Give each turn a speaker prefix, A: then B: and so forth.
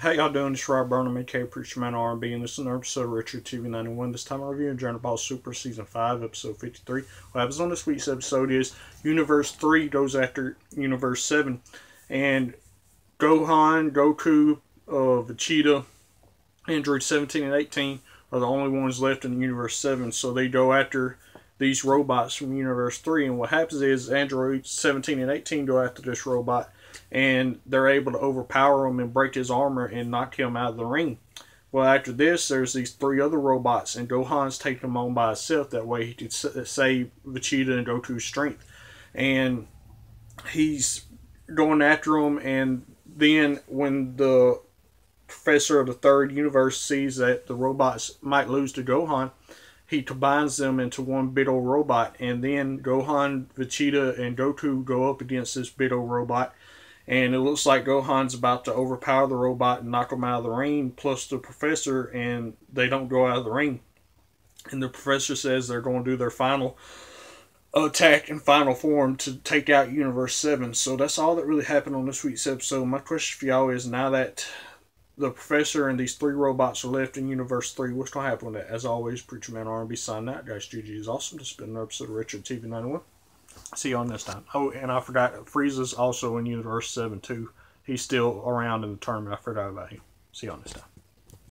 A: How y'all doing? It's Rob Burnham, aka Preacher Man R&B, and this is another episode of Retro TV 91. This time I'm reviewing Dragon Ball Super Season 5, Episode 53. What happens on this week's episode is Universe 3 goes after Universe 7, and Gohan, Goku, uh, Vegeta, Android 17 and 18 are the only ones left in Universe 7, so they go after these robots from Universe 3, and what happens is Android 17 and 18 go after this robot, and they're able to overpower him and break his armor and knock him out of the ring. Well, after this, there's these three other robots, and Gohan's taking them on by himself. That way, he could save Vegeta and Goku's strength. And he's going after them, and then when the professor of the third universe sees that the robots might lose to Gohan, he combines them into one big old robot, and then Gohan, Vegeta, and Goku go up against this big old robot, and it looks like Gohan's about to overpower the robot and knock him out of the ring, plus the professor, and they don't go out of the ring. And the professor says they're going to do their final attack in final form to take out Universe 7. So that's all that really happened on this week's episode. My question for y'all is now that the professor and these three robots are left in Universe 3, what's going to happen with that? As always, Preacher Man R&B signing out. Guys, GG is awesome. This has been another episode of Retro TV 91. See y'all next time. Oh, and I forgot, Frieza's also in Universe 7 too. He's still around in the tournament. I forgot about him. See you on this time.